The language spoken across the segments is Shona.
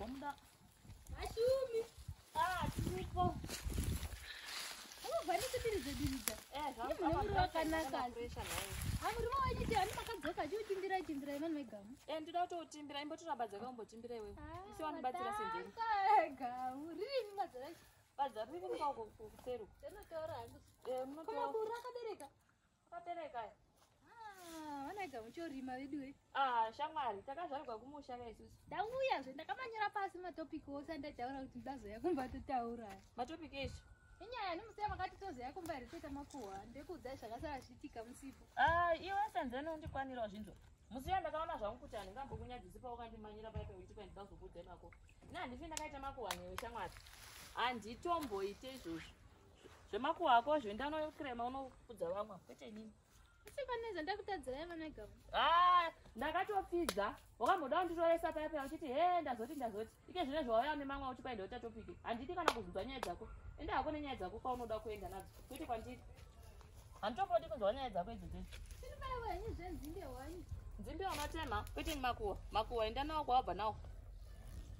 wambomuda ashumi ah tiripo. Unobva nekudiridza diridza Eh, Imi muri wakanaka. zvakana pressure nayo. amuri mawainiti ani makadzoka achiutimbira chimbirai mani megamu Eh, ndida kutoutimbira imbotirabadzaka umbotimbira iwewe isi wandibatsira senzeni gamu ririmi mazara badza riri kumba kuseri ndinotaura hangu vanaga muchiorima veduwe ah shamwari takazvarwa kumusha ka isusu. Ndauyazve ndakamanyira pasi matopiki ose andataura kuti ndazoya kumba totaura. Matopiki eshe? Inyaya nemusiya makati tozoya kumba iri toita makuhwa ndekuudza zvakasara zviitika musipo. Ah iwe senzeni undikwanirawo zvinzvo musiya ndakaona zvangu kuti handingambokunyadzisi paukandimanyira paipa uchipa ndikazokudze mako ine handifi ndakaita makuhwa newe shamwari? Handitomboite izvozvo. Zvemakuhwa akozvo ndanokrema unokudza vamwe kwete inini isipaneza ndakutadzirai vanagamu Ah, ndakatopfidza wakamboda kunditoresa paipa uchiti he ndazoti ndazoti. Ike zvine zvauya nemamwe uchipa ndauta topiki handiti kana kuzunzwa nyaya dzako. Ende hako nenyaya dzako kwaunoda kuenda nadzo. Kwete kwandiri. Handitombodi kunzwa nyaya dzako idzodzezi tiripaewa henyu zvenzimbe hwani nzimbe unotema kwete ni makuhwa makuhwa enda nawo kwawabva nawo.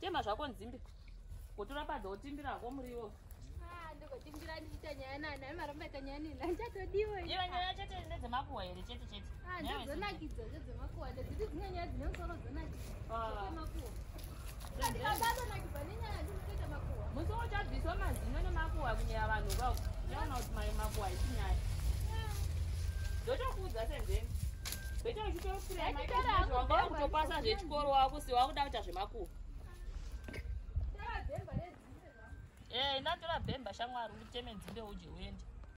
Tema zvako nzimbe kutora badza utimbira hako muriwo ndogotimbira ndichiita nyaya nani ani marombaita nyaya nini handichatodiwe ndedzemakuhwa here chete. Chete Nyaya isidzi. ndozonakidza zvedzemakuhwa ndedziti dzimwe nyaya dzine musoro dzonakidza Ah. Senzeni. ndikazazonakidza nenyaya dzinotoita makuhwa musi uchabviswa mazino nemakuhwa kunyaya vanhu kwavo ndaona kuti mai makuhwa isinyaya ndotokuudza senzeni. Bete Yachitora hangu uchitokuremawanga bhemba kutopasa ndizvo zvechikoro wakusi wakuda kuita zvemakuhwa taravhemba nedzimbe zvangu e ndatora bhemba shamwari uteme nzimbe uje uende